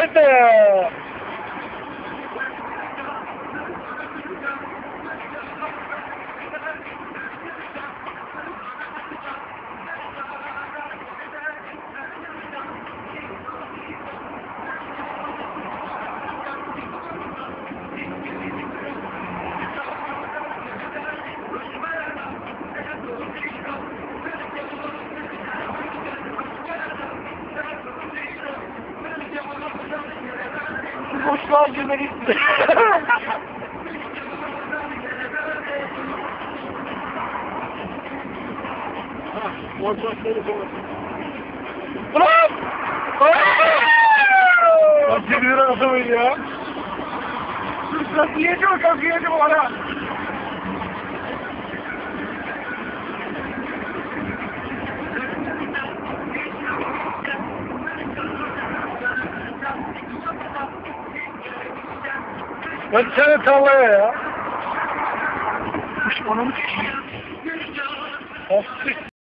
அடுத்து Boşluğa girmek Ulan! Bak seni atamayın ya. Kafiyeci o kafiyeci bu Ben seni tavlaya ya. Onu mu